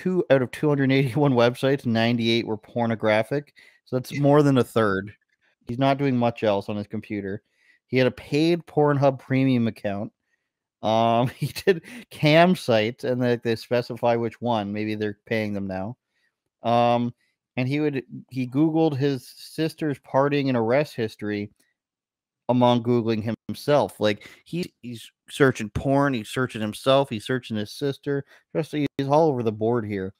two out of 281 websites, 98 were pornographic. So that's more than a third. He's not doing much else on his computer. He had a paid Pornhub premium account. Um, he did cam sites, and they, they specify which one. Maybe they're paying them now. Um, and he would he Googled his sister's partying and arrest history among Googling himself. Like he, he's searching porn, he's searching himself, he's searching his sister. Just he's all over the board here.